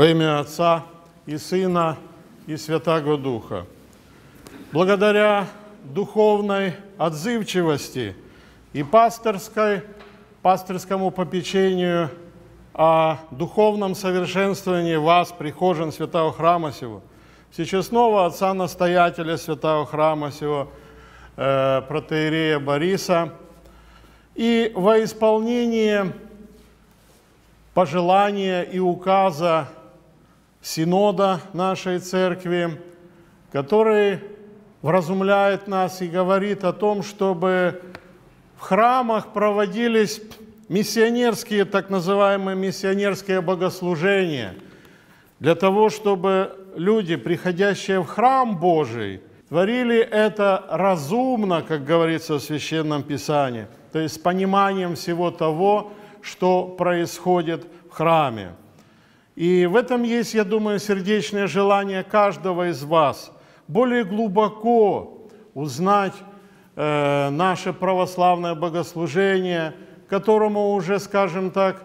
Во имя Отца и Сына и Святаго Духа. Благодаря духовной отзывчивости и пасторской, пасторскому попечению о духовном совершенствовании вас, прихожан Святого Храма Сего, Всечестного Отца-Настоятеля Святого Храма Сего, э, протеерея Бориса, и во исполнение пожелания и указа Синода нашей Церкви, который вразумляет нас и говорит о том, чтобы в храмах проводились миссионерские, так называемые миссионерские богослужения, для того, чтобы люди, приходящие в храм Божий, творили это разумно, как говорится в Священном Писании, то есть с пониманием всего того, что происходит в храме. И в этом есть, я думаю, сердечное желание каждого из вас более глубоко узнать э, наше православное богослужение, которому уже, скажем так,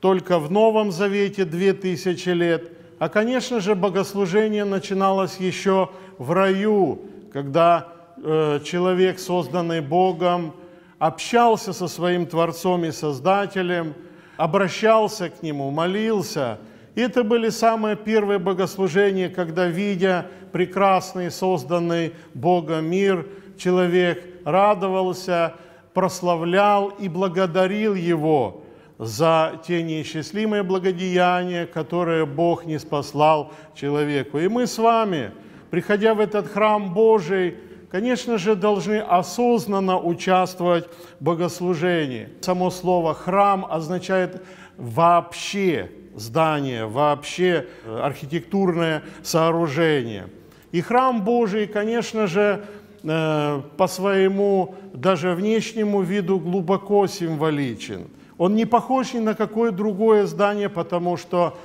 только в Новом Завете две тысячи лет. А, конечно же, богослужение начиналось еще в раю, когда э, человек, созданный Богом, общался со своим Творцом и Создателем, обращался к Нему, молился – это были самые первые богослужения, когда, видя прекрасный, созданный Богом мир, человек радовался, прославлял и благодарил Его за те неисчислимые благодеяния, которые Бог не спаслал человеку. И мы с вами, приходя в этот храм Божий, конечно же, должны осознанно участвовать в богослужении. Само слово «храм» означает «вообще», здание, вообще э, архитектурное сооружение. И храм Божий, конечно же, э, по своему даже внешнему виду глубоко символичен. Он не похож ни на какое другое здание, потому что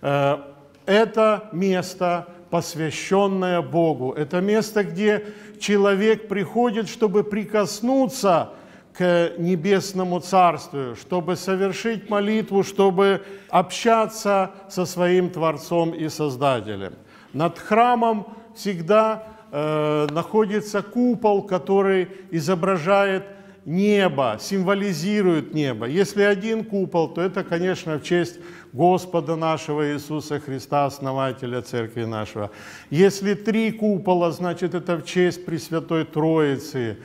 э, это место, посвященное Богу. Это место, где человек приходит, чтобы прикоснуться к небесному царству, чтобы совершить молитву, чтобы общаться со своим Творцом и Создателем. Над храмом всегда э, находится купол, который изображает небо, символизирует небо. Если один купол, то это, конечно, в честь Господа нашего Иисуса Христа, основателя Церкви нашего. Если три купола, значит, это в честь Пресвятой Троицы,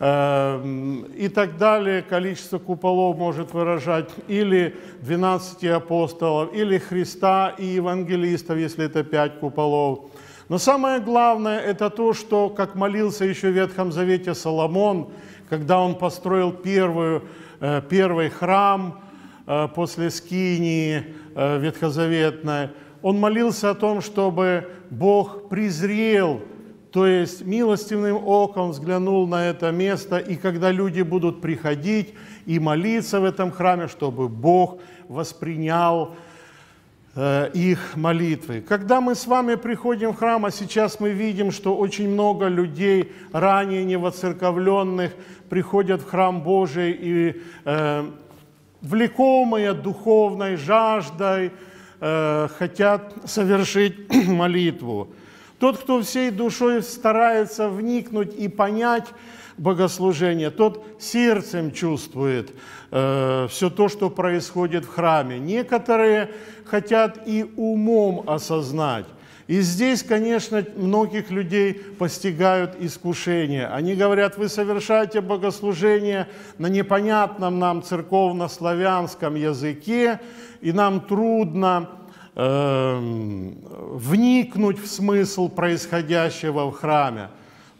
и так далее. Количество куполов может выражать или 12 апостолов, или Христа и евангелистов, если это пять куполов. Но самое главное – это то, что, как молился еще в Ветхом Завете Соломон, когда он построил первую, э, первый храм э, после Скинии э, ветхозаветной, он молился о том, чтобы Бог презрел то есть милостивым оком взглянул на это место, и когда люди будут приходить и молиться в этом храме, чтобы Бог воспринял э, их молитвы. Когда мы с вами приходим в храм, а сейчас мы видим, что очень много людей, ранее не воцерковленных, приходят в храм Божий и э, влекомые духовной жаждой э, хотят совершить молитву. Тот, кто всей душой старается вникнуть и понять богослужение, тот сердцем чувствует э, все то, что происходит в храме. Некоторые хотят и умом осознать. И здесь, конечно, многих людей постигают искушения. Они говорят, вы совершаете богослужение на непонятном нам церковно-славянском языке, и нам трудно Эм, вникнуть в смысл происходящего в храме.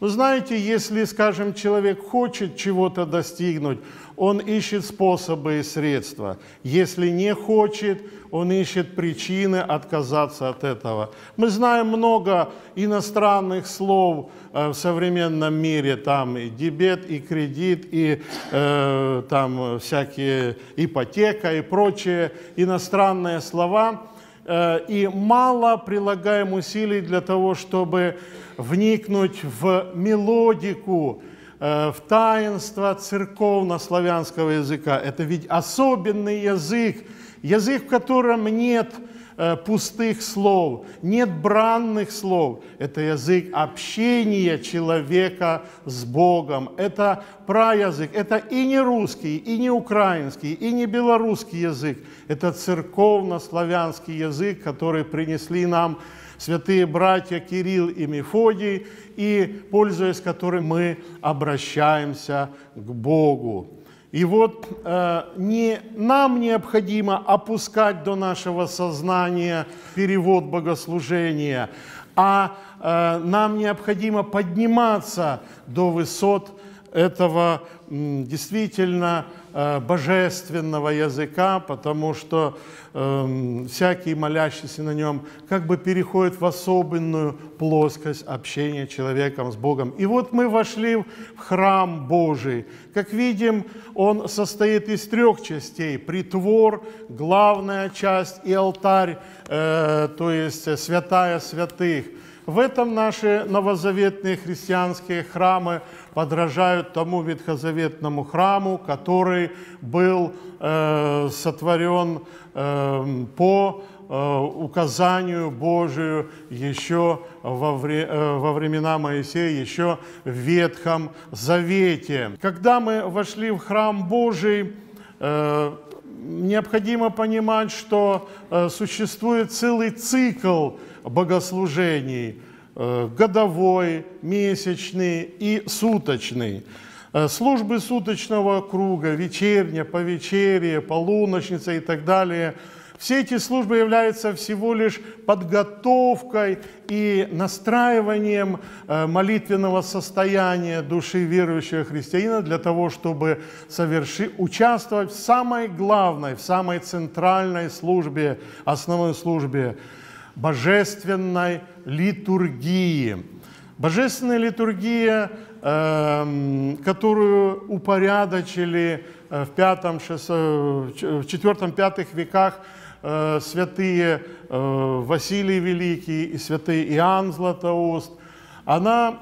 Вы знаете, если, скажем, человек хочет чего-то достигнуть, он ищет способы и средства. Если не хочет, он ищет причины отказаться от этого. Мы знаем много иностранных слов э, в современном мире, там и дебет, и кредит, и э, там всякие ипотека и прочие иностранные слова – и мало прилагаем усилий для того, чтобы вникнуть в мелодику, э, в таинство церковно-славянского языка. Это ведь особенный язык, язык, в котором нет – Э, пустых слов, нет бранных слов. Это язык общения человека с Богом. Это праязык. Это и не русский, и не украинский, и не белорусский язык. Это церковно-славянский язык, который принесли нам святые братья Кирилл и Мефодий, и, пользуясь которым мы обращаемся к Богу. И вот э, не нам необходимо опускать до нашего сознания перевод богослужения, а э, нам необходимо подниматься до высот этого действительно божественного языка, потому что э, всякий молящийся на нем как бы переходит в особенную плоскость общения человеком с Богом. И вот мы вошли в храм Божий. Как видим, он состоит из трех частей. Притвор, главная часть и алтарь, э, то есть святая святых – в этом наши новозаветные христианские храмы подражают тому ветхозаветному храму, который был э, сотворен э, по э, указанию Божию еще во, вре, э, во времена Моисея, еще в Ветхом Завете. Когда мы вошли в храм Божий, э, необходимо понимать, что существует целый цикл богослужений годовой, месячный и суточный. Э, службы суточного круга, вечерня, повечерие, полуночница и так далее – все эти службы являются всего лишь подготовкой и настраиванием э, молитвенного состояния души верующего христианина для того, чтобы соверши, участвовать в самой главной, в самой центральной службе, основной службе божественной литургии. Божественная литургия, эм, которую упорядочили э, в, пятом, в четвертом-пятых веках э, святые э, Василий Великий и святый Иоанн Златоуст, она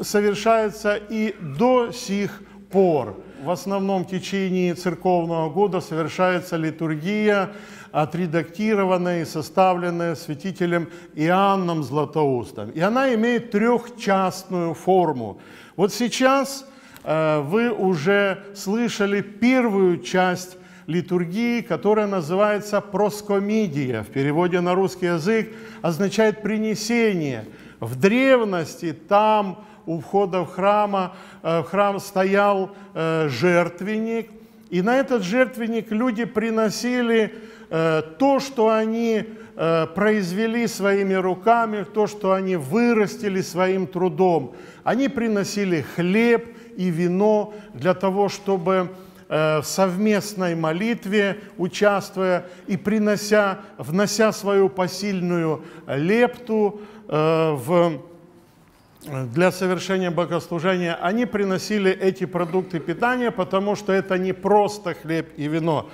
совершается и до сих пор. В основном течении церковного года совершается литургия, отредактированная и составленная святителем Иоанном Златоустом. И она имеет трехчастную форму. Вот сейчас э, вы уже слышали первую часть литургии, которая называется проскомидия. В переводе на русский язык означает принесение. В древности там у входа в, храма, э, в храм стоял э, жертвенник, и на этот жертвенник люди приносили Э, то, что они э, произвели своими руками, то, что они вырастили своим трудом. Они приносили хлеб и вино для того, чтобы э, в совместной молитве, участвуя и принося, внося свою посильную лепту в для совершения богослужения, они приносили эти продукты питания, потому что это не просто хлеб и вино,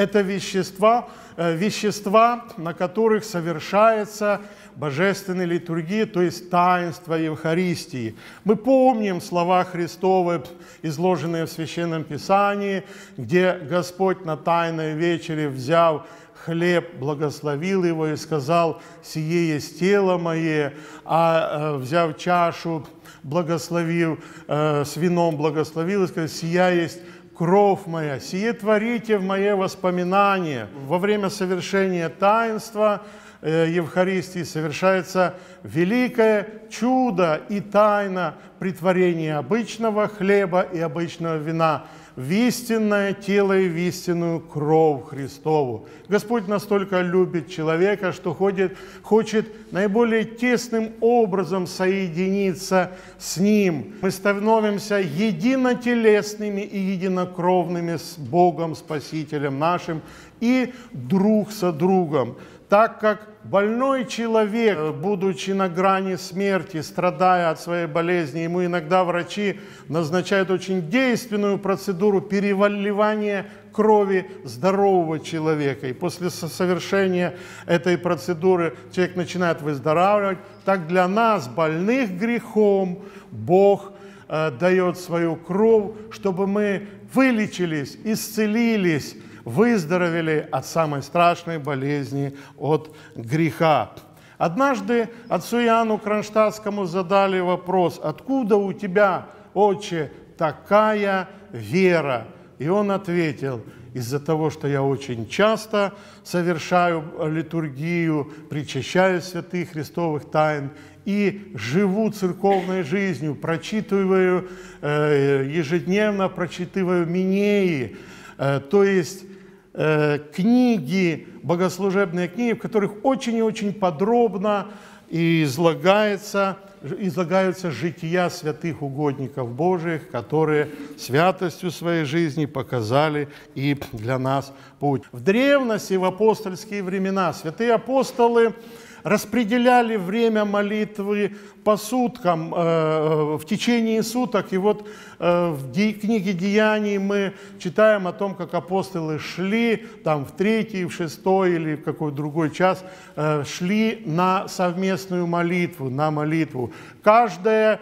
это вещества, э, вещества, на которых совершается божественная литургия, то есть таинство Евхаристии. Мы помним слова Христовы, изложенные в Священном Писании, где Господь на Тайной вечере, взяв хлеб, благословил его и сказал, «Сие есть тело мое», а э, взяв чашу, благословил, э, с вином благословил и сказал, «Сия есть кровь моя, сие творите в мое воспоминание. Во время совершения таинства э, Евхаристии совершается великое чудо и тайна притворения обычного хлеба и обычного вина – в истинное тело и в истинную кровь Христову. Господь настолько любит человека, что ходит, хочет наиболее тесным образом соединиться с Ним. Мы становимся единотелесными и единокровными с Богом, Спасителем нашим и друг со другом. так как больной человек, будучи на грани смерти, страдая от своей болезни, ему иногда врачи назначают очень действенную процедуру переливания крови здорового человека. И после совершения этой процедуры человек начинает выздоравливать. Так для нас, больных грехом, Бог э, дает свою кровь, чтобы мы вылечились, исцелились, выздоровели от самой страшной болезни, от греха. Однажды отцу Иоанну Кронштадтскому задали вопрос, откуда у тебя, отче, такая вера? И он ответил, из-за того, что я очень часто совершаю литургию, причащаю святых христовых тайн и живу церковной жизнью, прочитываю э, ежедневно, прочитываю минеи, э, то есть Э, книги, богослужебные книги, в которых очень и очень подробно излагается, излагаются жития святых угодников Божьих, которые святостью своей жизни показали и для нас путь. В древности, в апостольские времена, святые апостолы распределяли время молитвы по суткам, э, в течение суток. И вот э, в книге Деяний мы читаем о том, как апостолы шли там в третий, в шестой или в какой другой час, э, шли на совместную молитву, на молитву. Каждая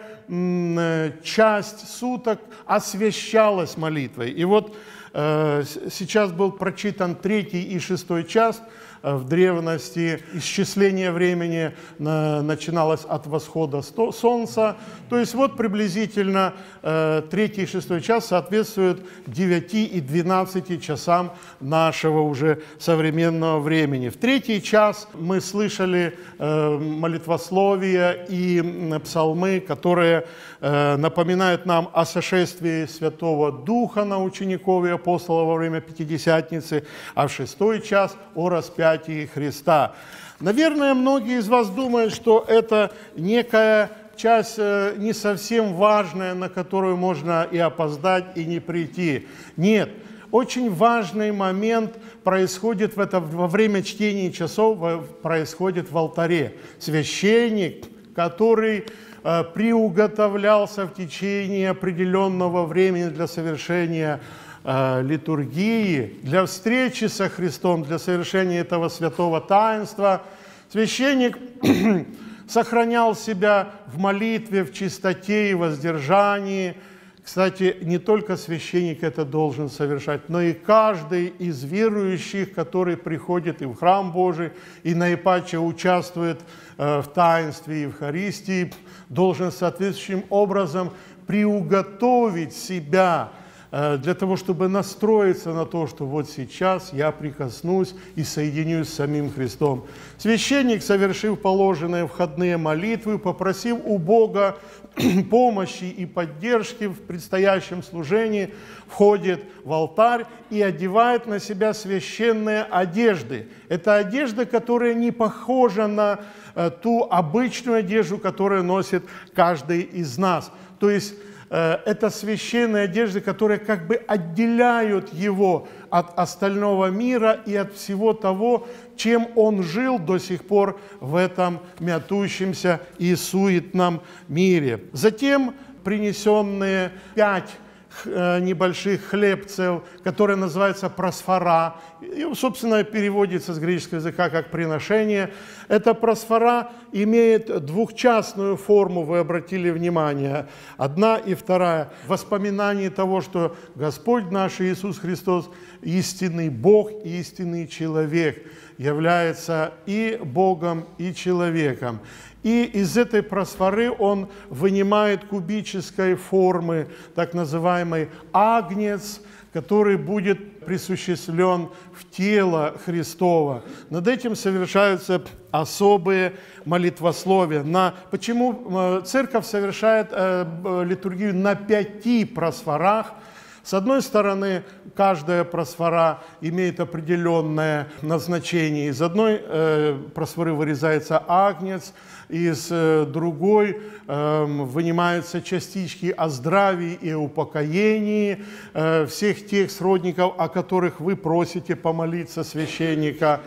часть суток освящалась молитвой. И вот сейчас был прочитан третий и шестой час – в древности исчисление времени начиналось от восхода солнца. То есть вот приблизительно э, третий и шестой час соответствуют 9 и 12 часам нашего уже современного времени. В третий час мы слышали э, молитвословия и псалмы, которые напоминают нам о сошествии Святого Духа на учеников и апостолов во время Пятидесятницы, а в шестой час о распятии распятии Христа. Наверное, многие из вас думают, что это некая часть э, не совсем важная, на которую можно и опоздать, и не прийти. Нет, очень важный момент происходит в это, во время чтения часов, происходит в алтаре. Священник, который э, приуготовлялся в течение определенного времени для совершения Э, литургии, для встречи со Христом, для совершения этого святого таинства, священник сохранял себя в молитве, в чистоте и воздержании. Кстати, не только священник это должен совершать, но и каждый из верующих, который приходит и в храм Божий, и наипаче участвует э, в таинстве Евхаристии, должен соответствующим образом приуготовить себя для того, чтобы настроиться на то, что вот сейчас я прикоснусь и соединюсь с самим Христом. Священник, совершив положенные входные молитвы, попросив у Бога помощи и поддержки в предстоящем служении, входит в алтарь и одевает на себя священные одежды. Это одежда, которая не похожа на э, ту обычную одежду, которую носит каждый из нас. То есть Э, это священные одежды, которые как бы отделяют его от остального мира и от всего того, чем он жил до сих пор в этом мятущемся и суетном мире. Затем принесенные пять Э, небольших хлебцев, которые называются просфора. И, собственно, переводится с греческого языка как приношение. Эта просфора имеет двухчастную форму, вы обратили внимание. Одна и вторая. Воспоминание того, что Господь наш Иисус Христос истинный Бог истинный человек является и Богом, и человеком. И из этой просфоры он вынимает кубической формы, так называемый агнец, который будет присуществлен в тело Христова. Над этим совершаются особые молитвословия. На, почему э, церковь совершает э, литургию на пяти просфорах – с одной стороны, каждая просфора имеет определенное назначение. Из одной э, просфоры вырезается агнец, из э, другой э, вынимаются частички о здравии и упокоении э, всех тех сродников, о которых вы просите помолиться священника.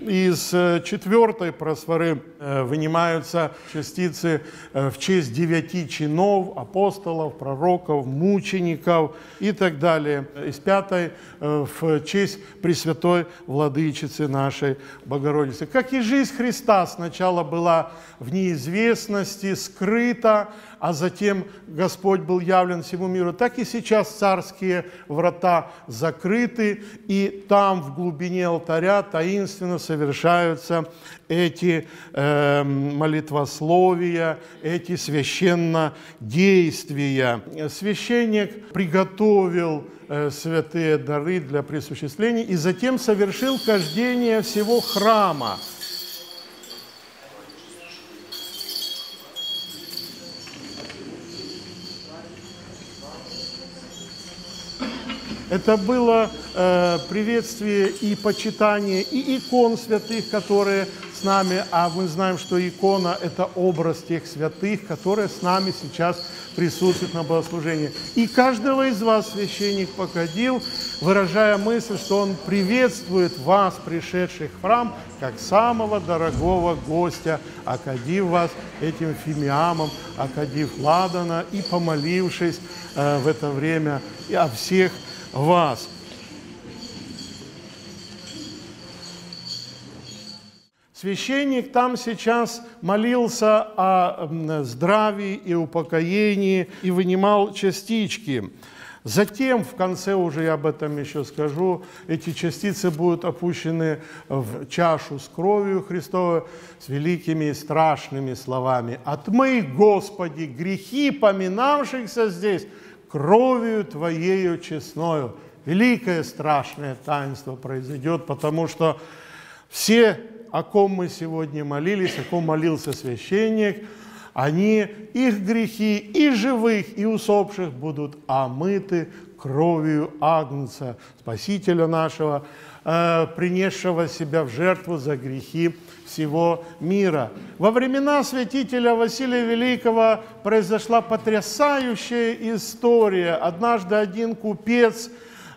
Из э, четвертой просфоры э, вынимаются частицы э, в честь девяти чинов, апостолов, пророков, мучеников и так далее. Из пятой в честь Пресвятой Владычицы нашей Богородицы. Как и жизнь Христа сначала была в неизвестности, скрыта, а затем Господь был явлен всему миру, так и сейчас царские врата закрыты, и там в глубине алтаря таинственно совершаются эти э, молитвословия, эти священнодействия. Священник приготовил э, святые дары для присуществления и затем совершил кождение всего храма. Это было э, приветствие и почитание и икон святых, которые с нами, а мы знаем, что икона – это образ тех святых, которые с нами сейчас присутствуют на богослужении. И каждого из вас священник покадил, выражая мысль, что он приветствует вас, пришедших в храм, как самого дорогого гостя, окадив вас этим фимиамом, окадив ладана и помолившись э, в это время о всех вас. Священник там сейчас молился о здравии и упокоении и вынимал частички. Затем, в конце уже я об этом еще скажу, эти частицы будут опущены в чашу с кровью Христовой, с великими и страшными словами. «Отмый, Господи, грехи поминавшихся здесь, кровью Твоею честною. Великое страшное таинство произойдет, потому что все, о ком мы сегодня молились, о ком молился священник, они, их грехи и живых, и усопших будут омыты кровью Агнца, Спасителя нашего, э, принесшего себя в жертву за грехи всего мира. Во времена святителя Василия Великого произошла потрясающая история. Однажды один купец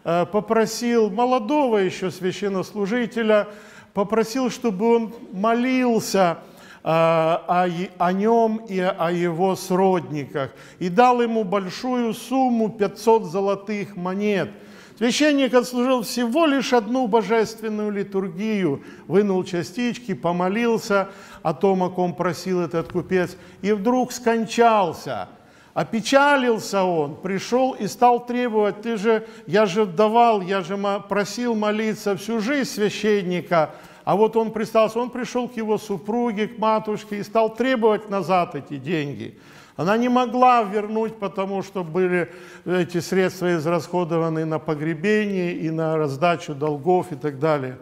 э, попросил молодого еще священнослужителя, попросил, чтобы он молился э, о, нем и о его сродниках, и дал ему большую сумму 500 золотых монет – Священник отслужил всего лишь одну божественную литургию, вынул частички, помолился о том, о ком просил этот купец, и вдруг скончался. Опечалился он, пришел и стал требовать, ты же, я же давал, я же просил молиться всю жизнь священника, а вот он пристался, он пришел к его супруге, к матушке и стал требовать назад эти деньги – она не могла вернуть, потому что были эти средства израсходованы на погребение и на раздачу долгов и так далее.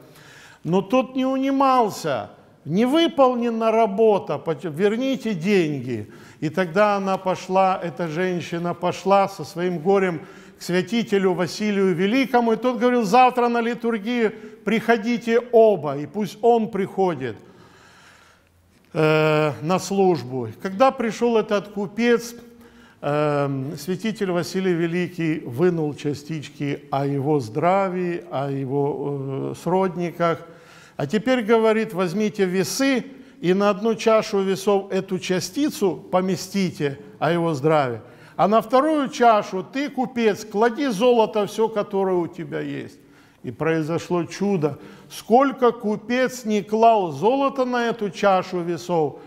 Но тот не унимался, не выполнена работа, верните деньги. И тогда она пошла, эта женщина пошла со своим горем к святителю Василию Великому, и тот говорил, завтра на литургии приходите оба, и пусть он приходит – Э, на службу. Когда пришел этот купец, э, святитель Василий Великий вынул частички о его здравии, о его э, сродниках. А теперь говорит, возьмите весы и на одну чашу весов эту частицу поместите о его здравии. А на вторую чашу ты, купец, клади золото все, которое у тебя есть. И произошло чудо. Сколько купец не клал золото на эту чашу весов,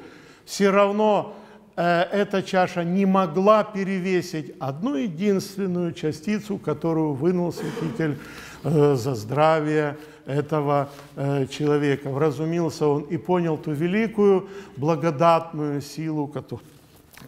все равно э, эта чаша не могла перевесить одну единственную частицу, которую вынул святитель э, за здравие этого э, человека. Вразумился он и понял ту великую благодатную силу,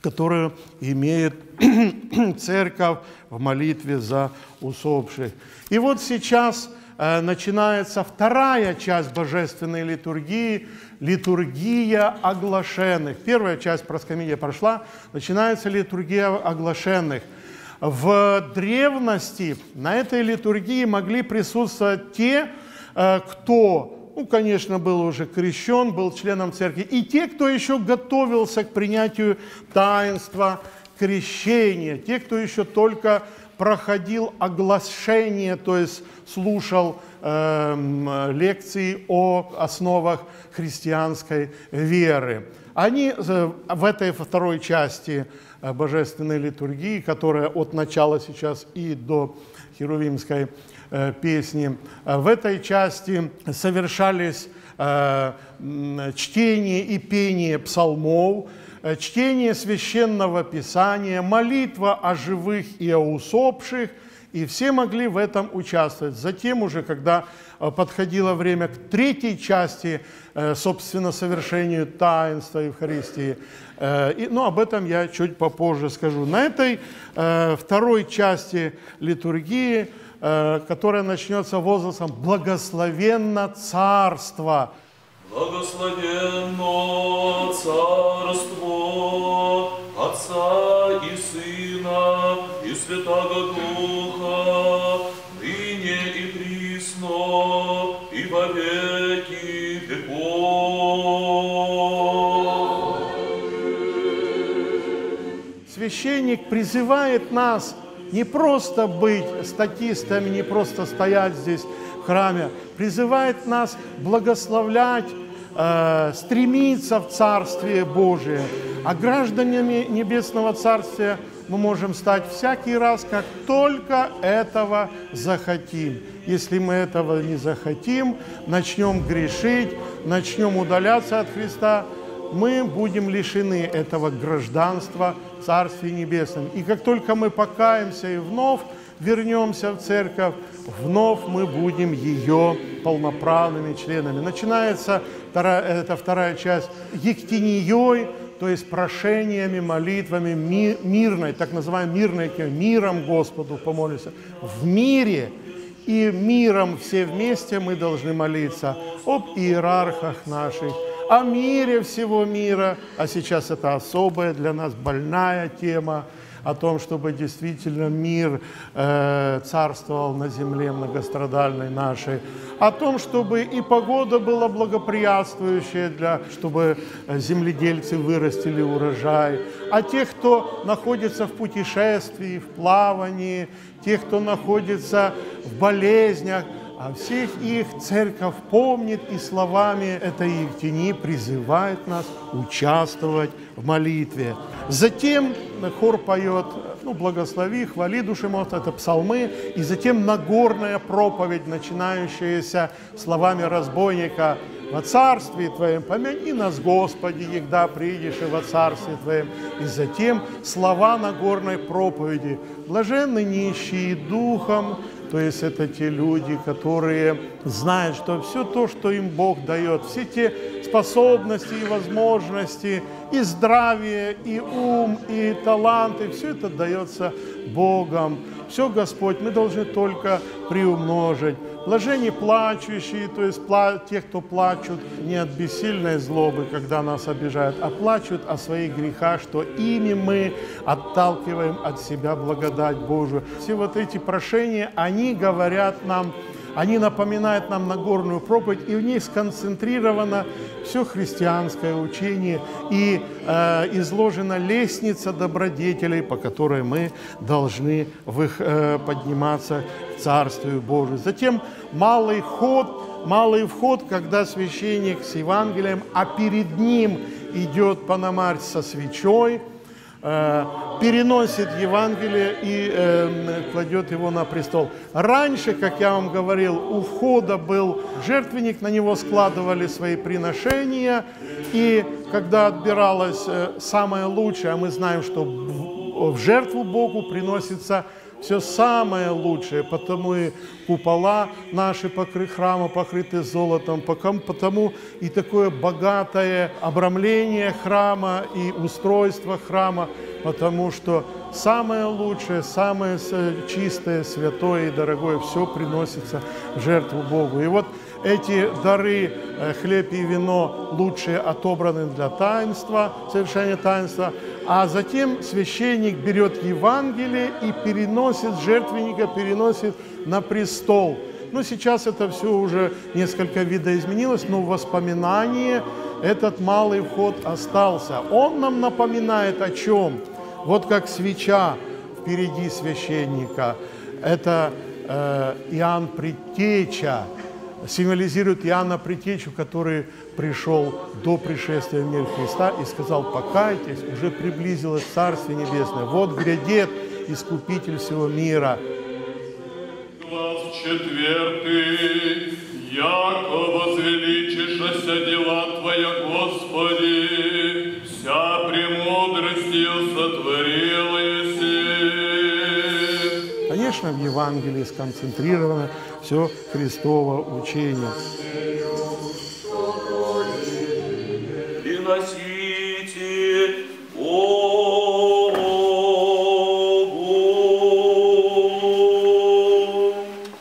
которую имеет церковь в молитве за усопших. И вот сейчас э, начинается вторая часть божественной литургии, литургия оглашенных. Первая часть проскомидия прошла, начинается литургия оглашенных. В древности на этой литургии могли присутствовать те, э, кто ну, конечно, был уже крещен, был членом церкви, и те, кто еще готовился к принятию таинства крещения, те, кто еще только проходил оглашение, то есть слушал э, лекции о основах христианской веры. Они э, в этой второй части э, божественной литургии, которая от начала сейчас и до Херувимской песни, в этой части совершались чтение и пение псалмов, чтение священного писания, молитва о живых и о усопших – и все могли в этом участвовать. Затем уже, когда э, подходило время к третьей части, э, собственно, совершению таинства Евхаристии, э, и, ну, об этом я чуть попозже скажу. На этой второй части литургии, которая начнется возгласом «Благословенно Царство», Благословенно Царство Отца и Сына и Святого Духа, ныне и присно, и во веки веков. Священник призывает нас не просто быть статистами, не просто стоять здесь в храме, призывает нас благословлять э, стремиться в Царствие Божие. А гражданами Небесного Царствия мы можем стать всякий раз, как только этого захотим. Если мы этого не захотим, начнем грешить, начнем удаляться от Христа, мы будем лишены этого гражданства Царстве Небесном. И как только мы покаемся и вновь вернемся в церковь, вновь мы будем ее полноправными членами. Начинается вторая, это вторая часть ектенией, то есть прошениями, молитвами ми, мирной, так называемой мирной, миром Господу помолимся. В мире и миром все вместе мы должны молиться об иерархах наших, о мире всего мира, а сейчас это особая для нас больная тема – о том, чтобы действительно мир э, царствовал на земле многострадальной нашей, о том, чтобы и погода была благоприятствующая, для, чтобы земледельцы вырастили урожай, а тех, кто находится в путешествии, в плавании, тех, кто находится в болезнях, а всех их церковь помнит и словами этой Евтини призывает нас участвовать в молитве. Затем хор поет ну, «Благослови, хвали, души мост», это псалмы, и затем Нагорная проповедь, начинающаяся словами разбойника «Во царстве Твоем помяни нас, Господи, егда придешь и во царстве Твоем». И затем слова Нагорной проповеди «Блаженны нищие духом, то есть это те люди, которые знают, что все то, что им Бог дает, все те способности и возможности, и здравие, и ум, и таланты, все это дается Богом. Все, Господь, мы должны только приумножить. Блажение плачущие, то есть те, кто плачут не от бессильной злобы, когда нас обижают, а плачут о своих грехах, что ими мы отталкиваем от себя благодать Божию. Все вот эти прошения, они говорят нам, они напоминают нам Нагорную проповедь, и в ней сконцентрировано все христианское учение и э, изложена лестница добродетелей, по которой мы должны в их, э, подниматься к Царствию Божию. Затем малый ход, малый вход, когда священник с Евангелием, а перед ним идет Панамарь со свечой – переносит Евангелие и э, кладет его на престол. Раньше, как я вам говорил, у входа был жертвенник, на него складывали свои приношения, и когда отбиралось э, самое лучшее, а мы знаем, что в жертву Богу приносится все самое лучшее, потому и купола наши покры, храма покрыты золотом, потому и такое богатое обрамление храма и устройство храма, потому что самое лучшее, самое чистое, святое и дорогое, все приносится в жертву Богу. И вот эти дары, э, хлеб и вино, лучшие отобраны для таинства, совершения таинства, а затем священник берет Евангелие и переносит жертвенника, переносит на престол. Но сейчас это все уже несколько видоизменилось, но в воспоминании этот малый вход остался. Он нам напоминает о чем? Вот как свеча впереди священника. Это э, Иоанн Предтеча, символизирует Иоанна Предтечу, который пришел до пришествия в мир Христа и сказал, покайтесь, уже приблизилось Царствие Небесное. Вот грядет Искупитель всего мира. Глаз четвертый, яко возвеличишься дела Твоя, Господи, вся премудростью сотворил Конечно, в Евангелии сконцентрировано все Христово учение.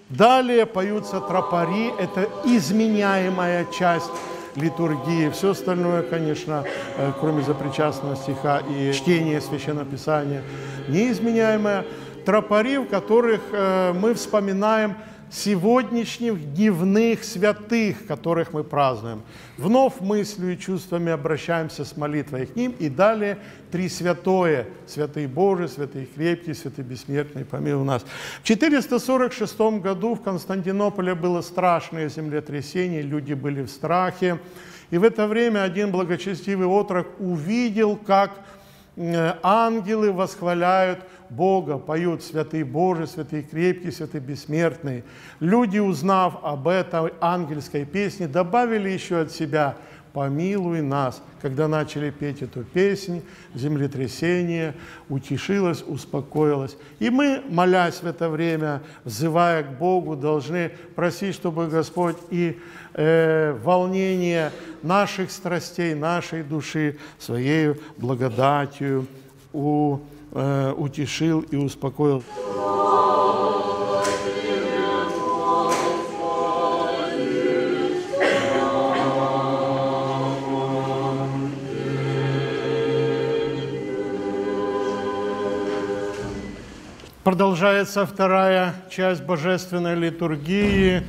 Далее поются тропари, это изменяемая часть литургии. Все остальное, конечно, э, кроме запричастного стиха и чтения Священного Писания, неизменяемое. Тропари, в которых э, мы вспоминаем сегодняшних дневных святых, которых мы празднуем. Вновь мыслью и чувствами обращаемся с молитвой к ним. И далее три святое. Святый Божий, святый крепкий, святый бессмертный, помилуй нас. В 446 году в Константинополе было страшное землетрясение, люди были в страхе. И в это время один благочестивый отрок увидел, как ангелы восхваляют Бога, поют «Святый Божий, Святый Крепкий, Святый Бессмертный». Люди, узнав об этой ангельской песне, добавили еще от себя «Помилуй нас». Когда начали петь эту песнь, землетрясение утешилось, успокоилось. И мы, молясь в это время, взывая к Богу, должны просить, чтобы Господь и э, волнение наших страстей, нашей души Своей благодатью у э, утешил и успокоил. Продолжается вторая часть божественной литургии,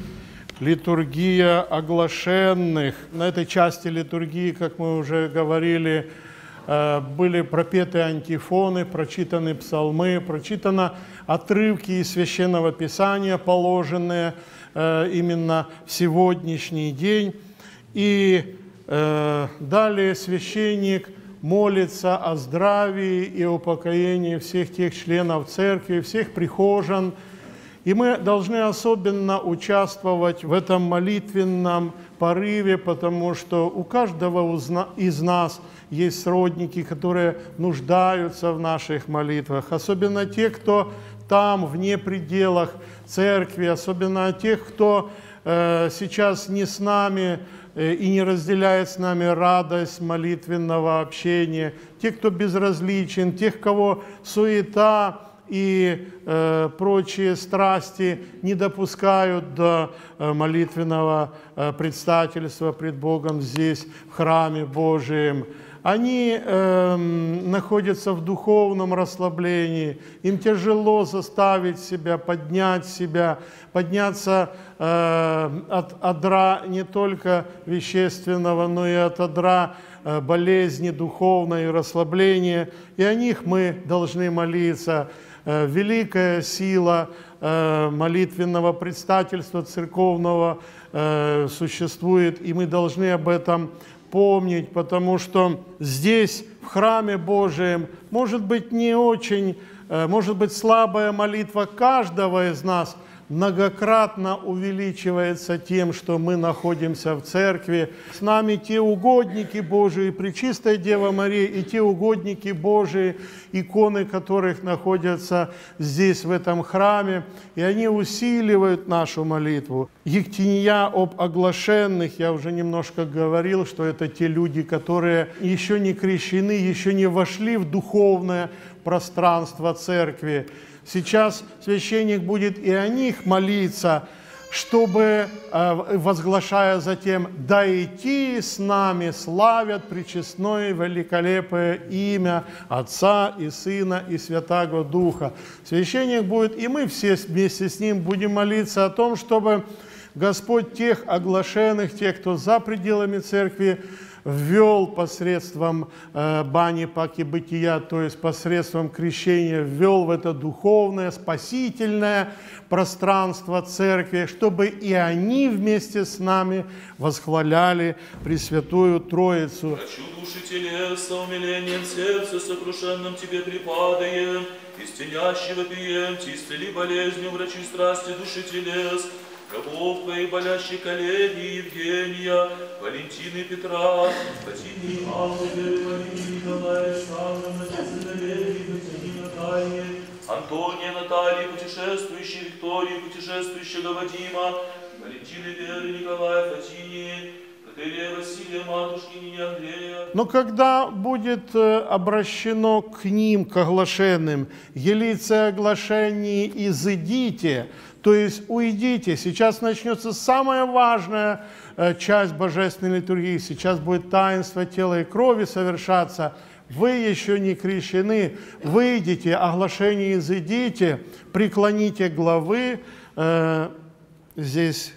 литургия оглашенных. На этой части литургии, как мы уже говорили, Э, были пропеты антифоны, прочитаны псалмы, прочитаны отрывки из Священного Писания, положенные э, именно в сегодняшний день. И э, далее священник молится о здравии и упокоении всех тех членов церкви, всех прихожан. И мы должны особенно участвовать в этом молитвенном порыве, потому что у каждого из нас – есть сродники, которые нуждаются в наших молитвах, особенно те, кто там, вне пределах церкви, особенно тех, кто сейчас не с нами э, и не разделяет с нами радость молитвенного общения, те, кто безразличен, тех, кого суета и э, прочие страсти не допускают до э, молитвенного э, предстательства пред Богом здесь, в храме Божием они э, находятся в духовном расслаблении, им тяжело заставить себя, поднять себя, подняться э, от одра не только вещественного, но и от одра э, болезни духовной, расслабления. И о них мы должны молиться. Э, великая сила э, молитвенного предстательства церковного э, существует, и мы должны об этом помнить, потому что здесь, в храме Божием, может быть не очень, э, может быть слабая молитва каждого из нас – многократно увеличивается тем, что мы находимся в церкви. С нами те угодники Божии, Пречистая Дева Мария, и те угодники Божии, иконы которых находятся здесь, в этом храме, и они усиливают нашу молитву. Ектиния об оглашенных, я уже немножко говорил, что это те люди, которые еще не крещены, еще не вошли в духовное пространство церкви, Сейчас священник будет и о них молиться, чтобы, э, возглашая затем, «Да идти с нами славят причестное великолепное имя Отца и Сына и Святаго Духа». Священник будет, и мы все вместе с ним будем молиться о том, чтобы Господь тех оглашенных, тех, кто за пределами церкви, ввел посредством э, бани паки бытия, то есть посредством крещения, ввел в это духовное, спасительное пространство церкви, чтобы и они вместе с нами восхваляли Пресвятую Троицу. Хочу души телеса, умилением сердца сокрушенным тебе припадаем, из тенящего пием, исцели болезнью, врачи страсти души телес, рабов твоих болящих коллеги Евгения, Валентины Петра, Катини Аллы, Николая Александровна, Сыновей, Катини Натальи, Антония Натальи, путешествующей Виктории, путешествующего Вадима, Валентины Веры, Николая Фатини, Но когда будет э, обращено к ним, к оглашенным, елице оглашении изыдите, то есть уйдите. Сейчас начнется самая важная э, часть божественной литургии. Сейчас будет таинство тела и крови совершаться. Вы еще не крещены, выйдите, оглашение изыдите, преклоните главы. Э, Здесь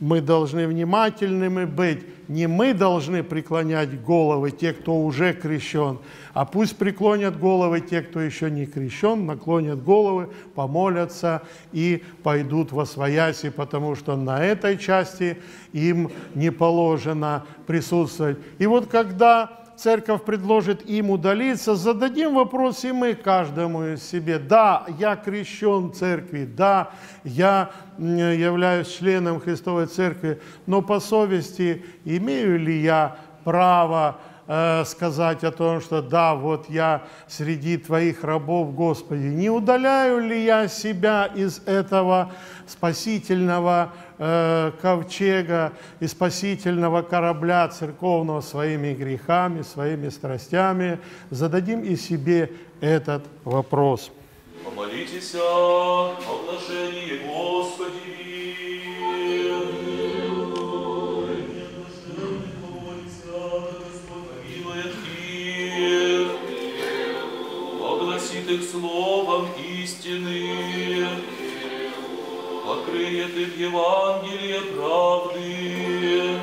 мы должны внимательными быть. Не мы должны преклонять головы, те, кто уже крещен, а пусть преклонят головы те, кто еще не крещен, наклонят головы, помолятся и пойдут во свояси, потому что на этой части им не положено присутствовать. И вот когда церковь предложит им удалиться, зададим вопрос и мы каждому себе. Да, я крещен церкви, да, я являюсь членом Христовой церкви, но по совести имею ли я право э, сказать о том, что да, вот я среди Твоих рабов, Господи, не удаляю ли я себя из этого спасительного э, ковчега и спасительного корабля церковного своими грехами, своими страстями, зададим и себе этот вопрос. Помолитесь о оглашении Господи. Их словом истины, открыет их Евангелие правды,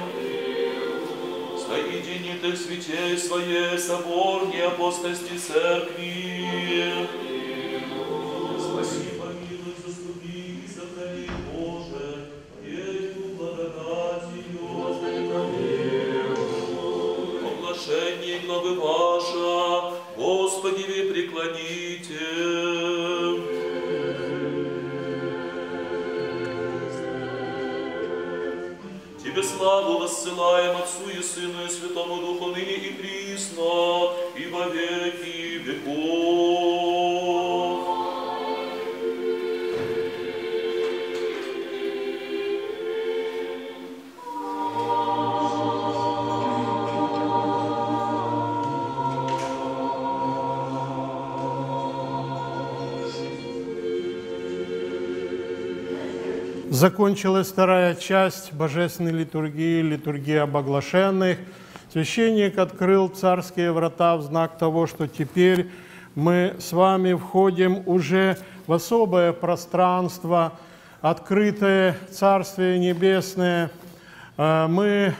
соединит их святей своей соборней апостольской церкви. Спаси, помилуй, заступи и сохрани, Боже, Твоею благодатью. Оглашение главы ваша, Господи, вы преклоните. Славу воссылаем Отцу и Сыну и Святому Духу ныне и присно, и во веки веков. Закончилась вторая часть божественной литургии, литургии об оглашенных. Священник открыл царские врата в знак того, что теперь мы с вами входим уже в особое пространство, открытое Царствие Небесное. А Мы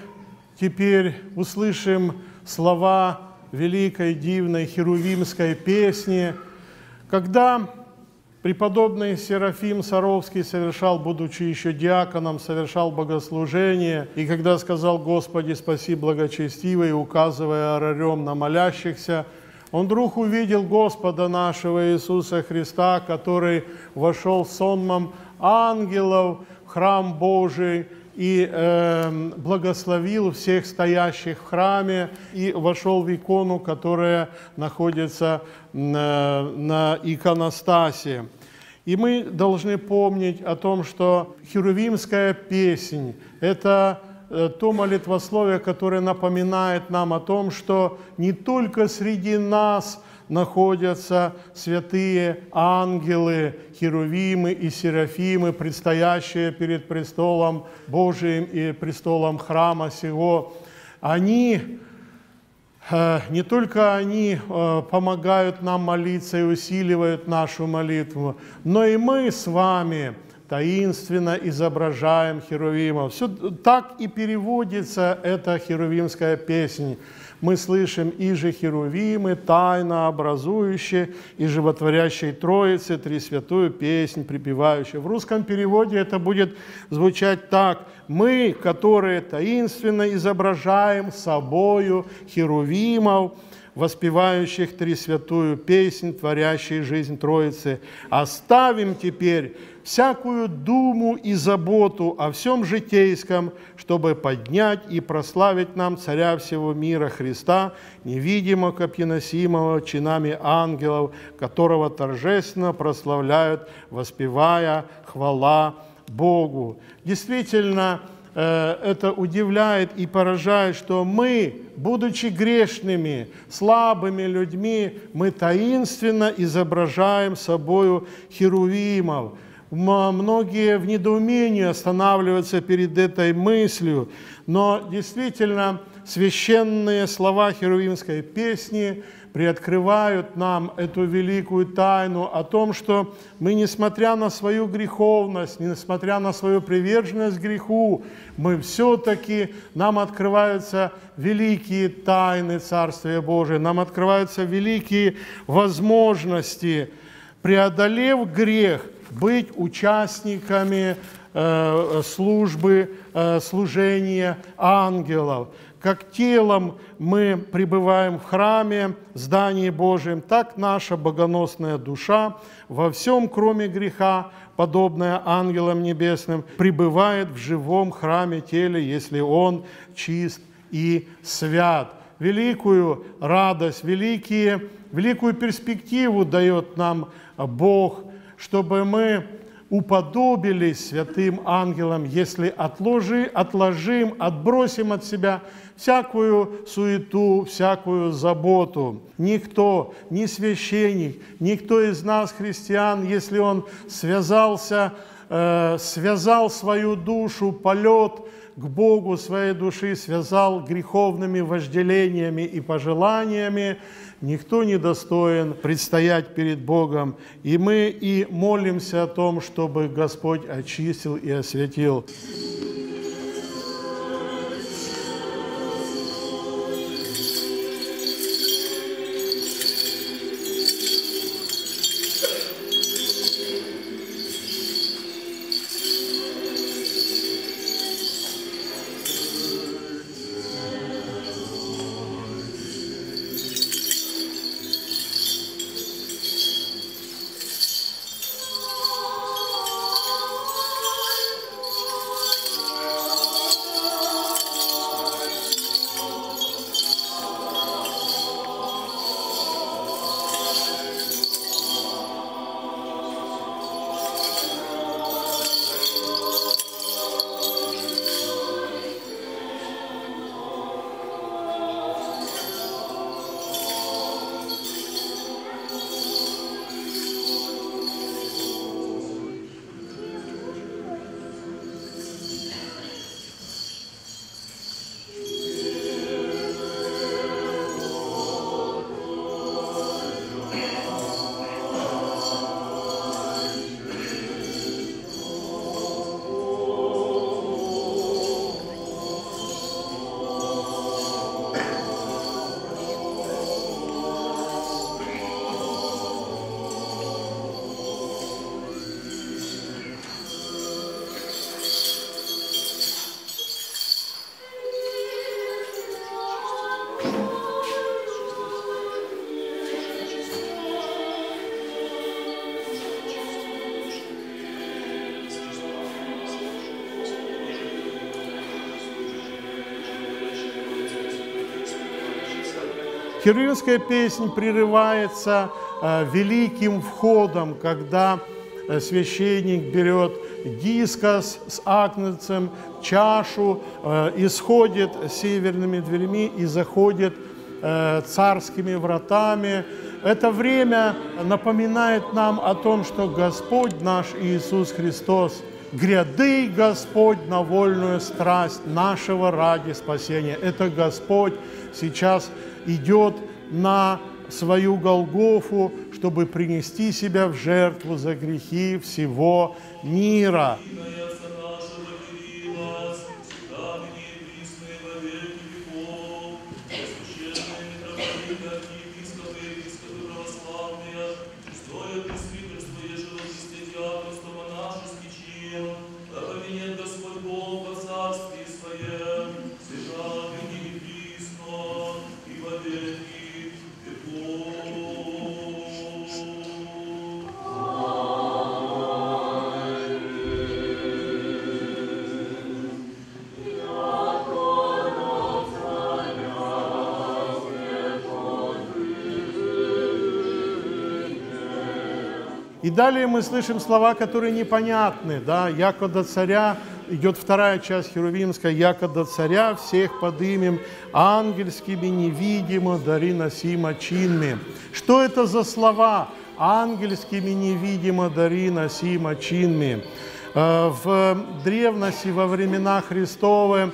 теперь услышим слова великой, дивной херувимской песни, когда Преподобный Серафим Саровский совершал, будучи еще диаконом, совершал богослужение, и когда сказал «Господи, спаси благочестивый», указывая орарем на молящихся, он вдруг увидел Господа нашего Иисуса Христа, который вошел сонмом ангелов в храм Божий, и э, благословил всех стоящих в храме и вошел в икону, которая находится на, на иконостасе. И мы должны помнить о том, что херувимская песнь – это э, то молитвословие, которое напоминает нам о том, что не только среди нас находятся святые ангелы, херувимы и серафимы, предстоящие перед престолом Божиим и престолом храма сего. Они, э, не только они э, помогают нам молиться и усиливают нашу молитву, но и мы с вами таинственно изображаем херувимов. Все так и переводится эта херувимская песня. Мы слышим и же херувимы, тайно образующие, и животворящей Троицы, три святую песнь, припевающую. В русском переводе это будет звучать так. Мы, которые таинственно изображаем собою херувимов, воспевающих три святую песнь, творящей жизнь Троицы, оставим теперь всякую думу и заботу о всем житейском, чтобы поднять и прославить нам Царя всего мира Христа, невидимо копьеносимого чинами ангелов, которого торжественно прославляют, воспевая хвала Богу. Действительно, это удивляет и поражает, что мы, будучи грешными, слабыми людьми, мы таинственно изображаем собою херувимов. Многие в недоумении останавливаются перед этой мыслью, но действительно священные слова херувимской песни – приоткрывают нам эту великую тайну о том, что мы, несмотря на свою греховность, несмотря на свою приверженность греху, мы все-таки, нам открываются великие тайны Царствия Божия, нам открываются великие возможности, преодолев грех, быть участниками э, службы, э, служения ангелов – как телом мы пребываем в храме, здании Божьем, так наша богоносная душа во всем, кроме греха, подобная ангелам небесным, пребывает в живом храме теле, если он чист и свят. Великую радость, великие, великую перспективу дает нам Бог, чтобы мы уподобились святым ангелам, если отложи, отложим, отбросим от себя всякую суету, всякую заботу. Никто, ни священник, никто из нас, христиан, если он связался, э, связал свою душу, полет к Богу своей души, связал греховными вожделениями и пожеланиями, никто не достоин предстоять перед Богом. И мы и молимся о том, чтобы Господь очистил и осветил. Херувимская песнь прерывается э, великим входом, когда э, священник берет дискос с агнцем, чашу, э, исходит северными дверьми и заходит царскими вратами. Это время напоминает нам о том, что Господь наш Иисус Христос – гряды Господь на вольную страсть нашего ради спасения. Это Господь сейчас идет на свою Голгофу, чтобы принести себя в жертву за грехи всего мира. И далее мы слышим слова, которые непонятны. Да? «Яко до царя» идет вторая часть херувимская, «Яко до царя всех подымем ангельскими невидимо дари носимо чинми». Что это за слова? «Ангельскими невидимо дари носимо чинми». Э, В древности, во времена Христовы,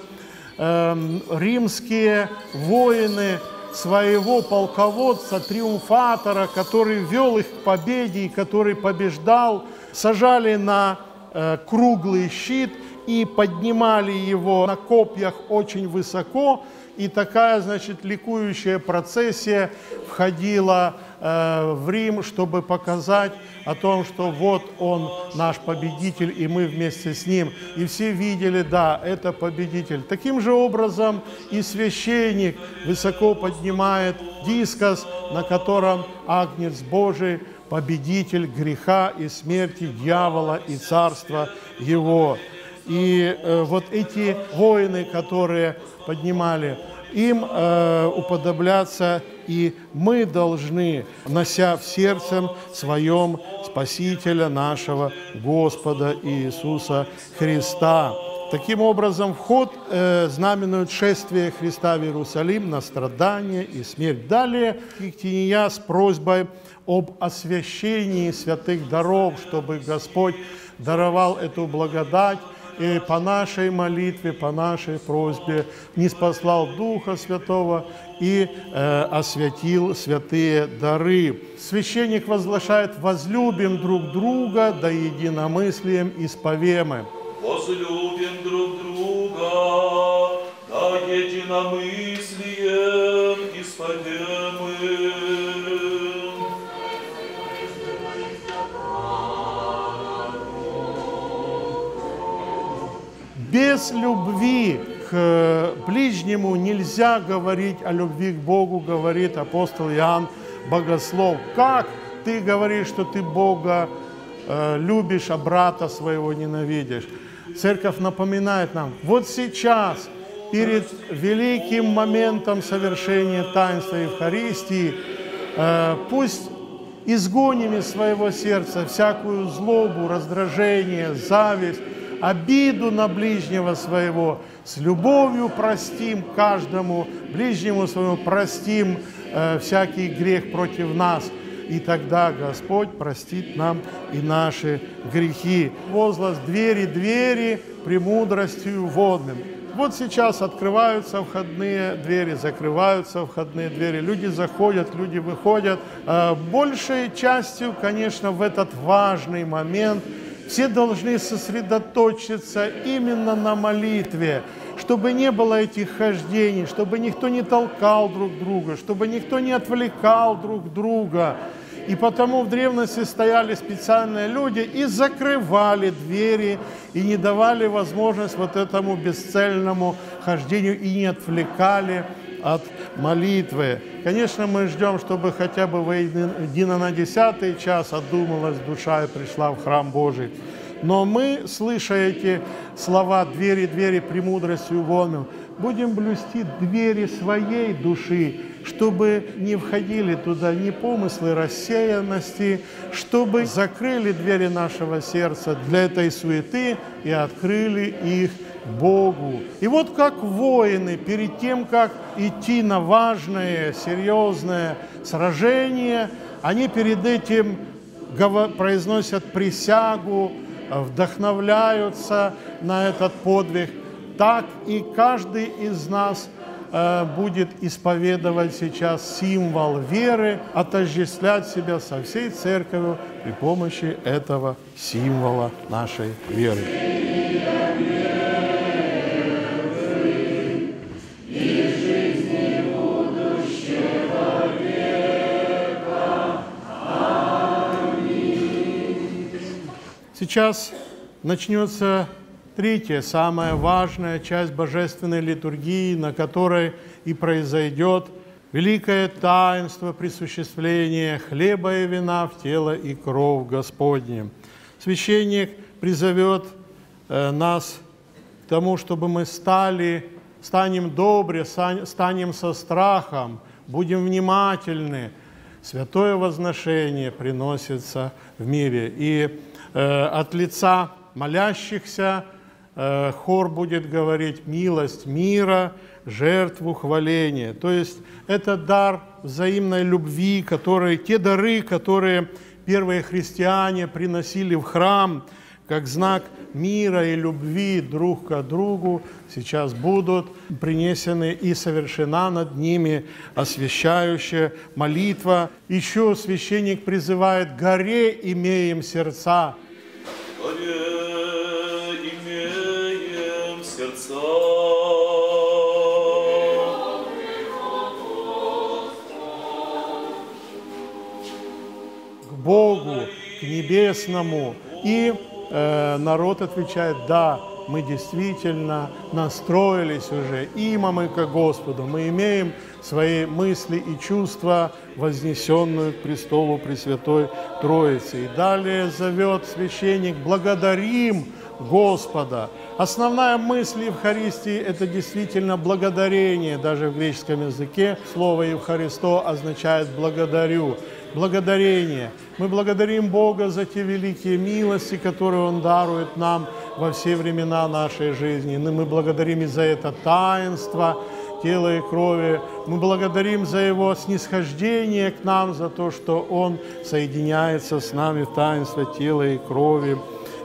эм, римские воины своего полководца, триумфатора, который вел их к победе и который побеждал, сажали на э, круглый щит и поднимали его на копьях очень высоко, и такая, значит, ликующая процессия входила в Рим, чтобы показать о том, что вот он наш победитель, и мы вместе с ним. И все видели, да, это победитель. Таким же образом и священник высоко поднимает дискос, на котором Агнец Божий, победитель греха и смерти, дьявола и царства его. И э, вот эти воины, которые поднимали, им э, уподобляться, и мы должны, нося в сердце своем Спасителя нашего Господа Иисуса Христа. Таким образом, вход э, знаменует шествие Христа в Иерусалим на страдания и смерть. Далее Киктиния с просьбой об освящении святых даров, чтобы Господь даровал эту благодать и по нашей молитве, по нашей просьбе не спаслал Духа Святого и э, освятил святые дары. Священник возглашает «возлюбим друг друга, да единомыслием исповемы». Возлюбим друг друга, да единомыслием исповемы. Без любви к ближнему нельзя говорить о любви к Богу, говорит апостол Иоанн Богослов. Как ты говоришь, что ты Бога э, любишь, а брата своего ненавидишь? Церковь напоминает нам, вот сейчас, перед великим моментом совершения таинства Евхаристии, э, пусть изгоним из своего сердца всякую злобу, раздражение, зависть, обиду на ближнего своего, с любовью простим каждому ближнему своему, простим э, всякий грех против нас. И тогда Господь простит нам и наши грехи. Возглас двери, двери, премудростью водным. Вот сейчас открываются входные двери, закрываются входные двери, люди заходят, люди выходят. Э, Большей частью, конечно, в этот важный момент – все должны сосредоточиться именно на молитве, чтобы не было этих хождений, чтобы никто не толкал друг друга, чтобы никто не отвлекал друг друга. И потому в древности стояли специальные люди и закрывали двери, и не давали возможность вот этому бесцельному хождению, и не отвлекали от молитвы. Конечно, мы ждем, чтобы хотя бы воедино на десятый час отдумалась душа и пришла в храм Божий. Но мы, слыша эти слова «двери, двери, премудростью вонным», будем блюсти двери своей души, чтобы не входили туда ни помыслы рассеянности, чтобы закрыли двери нашего сердца для этой суеты и открыли их Богу. И вот как воины, перед тем, как идти на важное, серьезное сражение, они перед этим произносят присягу, вдохновляются на этот подвиг. Так и каждый из нас э, будет исповедовать сейчас символ веры, отождествлять себя со всей церковью при помощи этого символа нашей веры. Сейчас начнется третья, самая важная часть божественной литургии, на которой и произойдет великое таинство присуществления хлеба и вина в тело и кровь Господнем. Священник призовет э, нас к тому, чтобы мы стали, станем добры, станем со страхом, будем внимательны. Святое возношение приносится в мире. И от лица молящихся э, хор будет говорить «милость мира, жертву хваления». То есть это дар взаимной любви, которые, те дары, которые первые христиане приносили в храм, как знак мира и любви друг к другу, сейчас будут принесены и совершена над ними освящающая молитва. Еще священник призывает «горе имеем сердца», имеем сердца. К Богу, к небесному. И э, народ отвечает, да, мы действительно настроились уже, има мы к Господу, мы имеем свои мысли и чувства, вознесенную к престолу Пресвятой Троицы. И далее зовет священник «благодарим Господа». Основная мысль Евхаристии – это действительно благодарение. Даже в греческом языке слово «Евхаристо» означает «благодарю» благодарение. Мы благодарим Бога за те великие милости, которые Он дарует нам во все времена нашей жизни. И мы благодарим и за это таинство тела и крови. Мы благодарим за Его снисхождение к нам, за то, что Он соединяется с нами в таинство тела и крови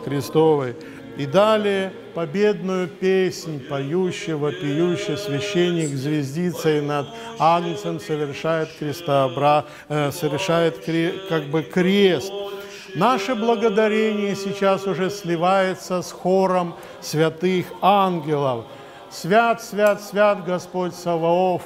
Христовой. И далее победную песнь поющего, пьющий священник звездицей над Агнцем совершает крестообра, э, совершает кре, как бы крест. Наше благодарение сейчас уже сливается с хором святых ангелов. Свят, свят, свят Господь Саваоф,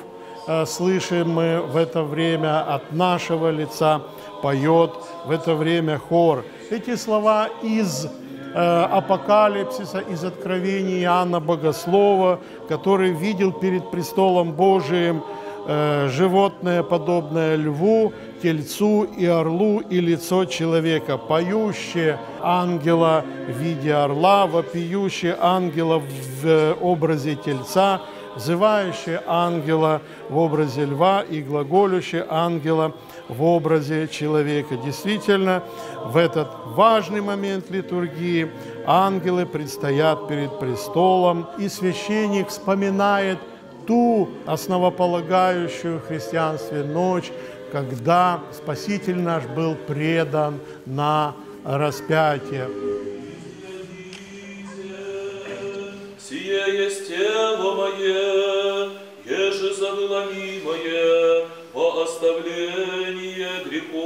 э, слышим мы в это время от нашего лица, поет в это время хор. Эти слова из Э, апокалипсиса, из откровений Иоанна Богослова, который видел перед престолом Божиим э, животное, подобное льву, тельцу и орлу, и лицо человека, поющее ангела в виде орла, вопиющее ангела в э, образе тельца, взывающее ангела в образе льва и глаголющее ангела в образе человека. Действительно, в этот важный момент литургии ангелы предстоят перед престолом, и священник вспоминает ту основополагающую христианстве ночь, когда Спаситель наш был предан на распятие. Сие есть тело мое, еже забыло мимое, по оставление грехов.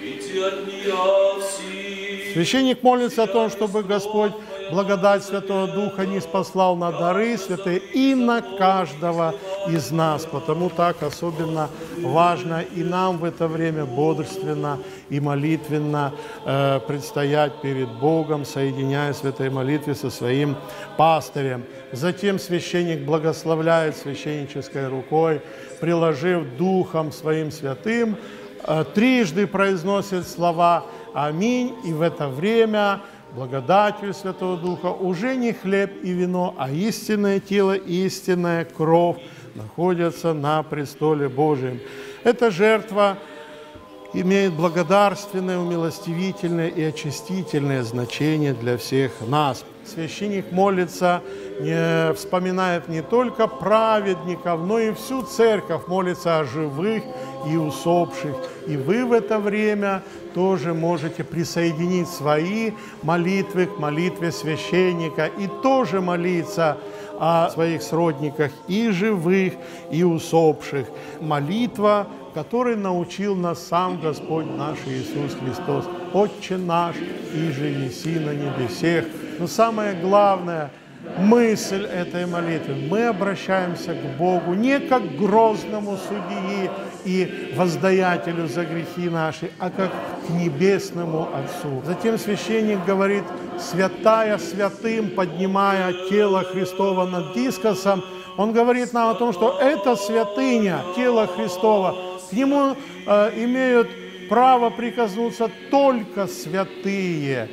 Пейте от меня все. Священник молится о том, чтобы Господь благодать Святого Духа не спаслал на дары святые и на каждого из нас. Потому так особенно важно и нам в это время бодрственно и молитвенно э, предстоять перед Богом, соединяясь в этой молитве со своим пастырем. Затем священник благословляет священнической рукой, приложив Духом Своим Святым, э, трижды произносит слова «Аминь», и в это время благодатью Святого Духа уже не хлеб и вино, а истинное тело и истинная кровь находятся на престоле Божьем. Эта жертва имеет благодарственное, умилостивительное и очистительное значение для всех нас. Священник молится вспоминает не только праведников, но и всю церковь, молится о живых и усопших. И вы в это время тоже можете присоединить свои молитвы к молитве священника и тоже молиться о своих сродниках и живых, и усопших. Молитва, которой научил нас сам Господь наш Иисус Христос. «Отче наш, и же еси на небесех». Но самое главное – мысль этой молитвы. Мы обращаемся к Богу не как к грозному судьи и воздаятелю за грехи наши, а как к небесному Отцу. Затем священник говорит, святая святым, поднимая тело Христова над дискосом, он говорит нам о том, что это святыня, тело Христова. К нему э, имеют право прикоснуться только святые.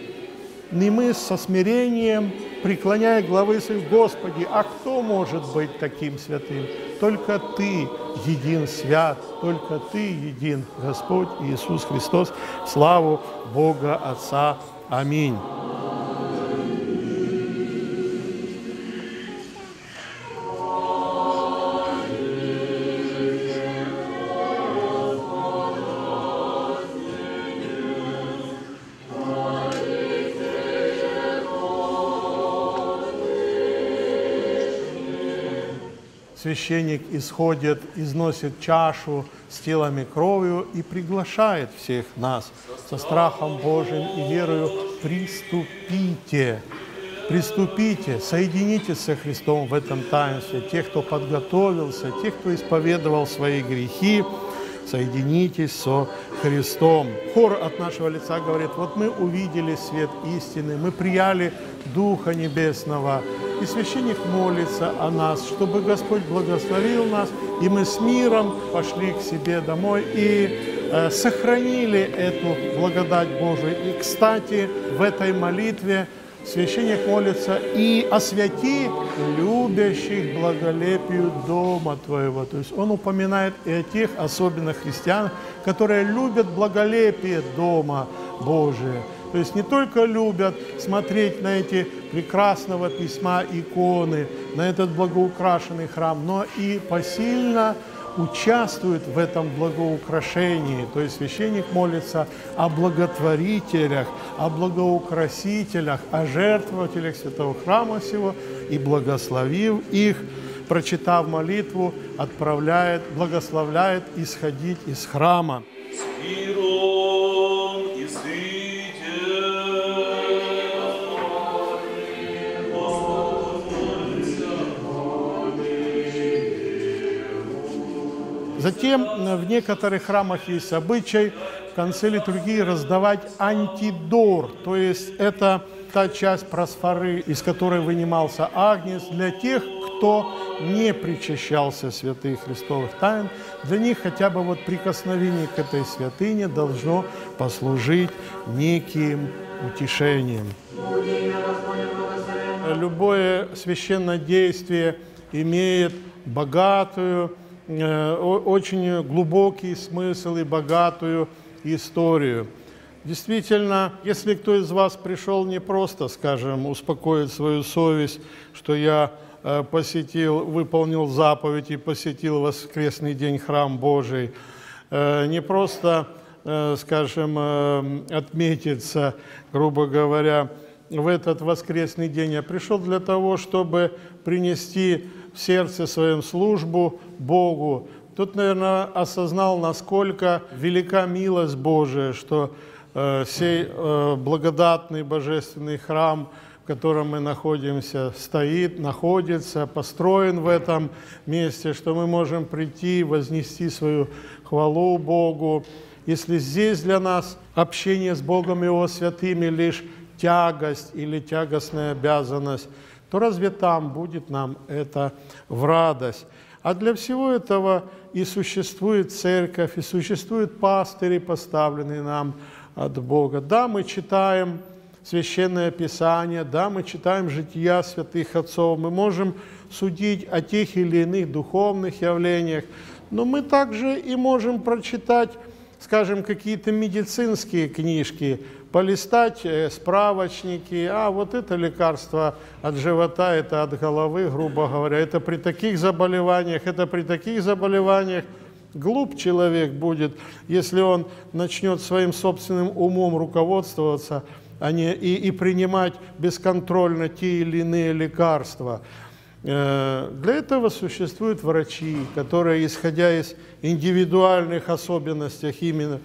Не мы со смирением, преклоняя главы своих, Господи, а кто может быть таким святым? Только Ты един свят, только Ты един Господь Иисус Христос. Славу Бога Отца. Аминь. Священник исходит, износит чашу с телом и кровью и приглашает всех нас со страхом Божьим и верою «приступите». Приступите, соединитесь со Христом в этом таинстве. Тех, кто подготовился, тех, кто исповедовал свои грехи, соединитесь со Христом. Хор от нашего лица говорит, вот мы увидели свет истины, мы прияли Духа Небесного, и священник молится о нас, чтобы Господь благословил нас, и мы с миром пошли к себе домой и э, сохранили эту благодать Божию. И, кстати, в этой молитве священник молится «И освяти любящих благолепию дома твоего». То есть он упоминает и о тех особенных христианах, которые любят благолепие дома Божия. То есть не только любят смотреть на эти прекрасного письма иконы, на этот благоукрашенный храм, но и посильно участвуют в этом благоукрашении. То есть священник молится о благотворителях, о благоукрасителях, о жертвователях святого храма всего и благословив их, прочитав молитву, отправляет, благословляет исходить из храма. Затем э, в некоторых храмах есть обычай в конце литургии раздавать антидор, то есть это та часть просфоры, из которой вынимался агнец, для тех, кто не причащался святых христовых тайн, для них хотя бы вот прикосновение к этой святыне должно послужить неким утешением. Любое священное действие имеет богатую очень глубокий смысл и богатую историю. Действительно, если кто из вас пришел не просто, скажем, успокоить свою совесть, что я э, посетил, выполнил заповедь и посетил воскресный день храм Божий, э, не просто, скажем, отметиться, грубо говоря, в этот воскресный день, а пришел для того, чтобы принести в сердце своем службу Богу. Тут, наверное, осознал, насколько велика милость Божия, что э, сей э, благодатный божественный храм, в котором мы находимся, стоит, находится, построен в этом месте, что мы можем прийти, вознести свою хвалу Богу. Если здесь для нас общение с Богом и Его святыми лишь тягость или тягостная обязанность, то разве там будет нам это в радость? А для всего этого и существует церковь, и существуют пастыри, поставленные нам от Бога. Да, мы читаем Священное Писание, да, мы читаем жития святых отцов, мы можем судить о тех или иных духовных явлениях, но мы также и можем прочитать скажем, какие-то медицинские книжки, полистать э, справочники, а вот это лекарство от живота, это от головы, грубо говоря, это при таких заболеваниях, это при таких заболеваниях. Глуп человек будет, если он начнет своим собственным умом руководствоваться а не, и, и принимать бесконтрольно те или иные лекарства. Э, для этого существуют врачи, которые, исходя из индивидуальных особенностей именно,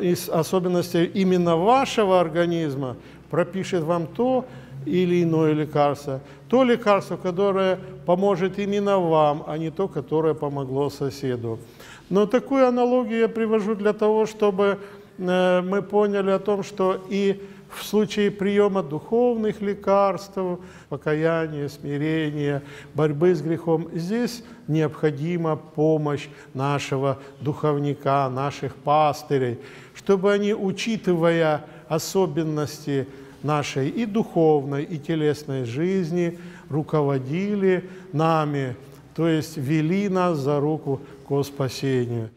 из особенностей именно вашего организма, пропишет вам то или иное лекарство. То лекарство, которое поможет именно вам, а не то, которое помогло соседу. Но такую аналогию я привожу для того, чтобы э, мы поняли о том, что и в случае приема духовных лекарств, покаяния, смирения, борьбы с грехом, здесь необходима помощь нашего духовника, наших пастырей, чтобы они, учитывая особенности нашей и духовной, и телесной жизни, руководили нами, то есть вели нас за руку к спасению.